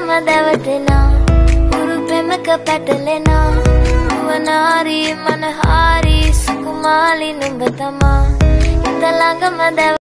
දැවටෙනා උරු පෙමක පැටලෙනා. නුවනාරී මනහාරී සුකුමාලි නුඹ තමා. හිත ළඟම දැව